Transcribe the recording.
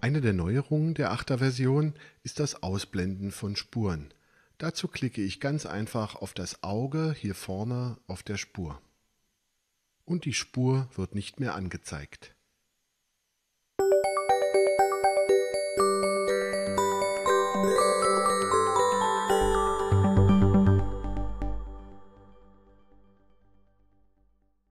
Eine der Neuerungen der 8er Version ist das Ausblenden von Spuren. Dazu klicke ich ganz einfach auf das Auge hier vorne auf der Spur. Und die Spur wird nicht mehr angezeigt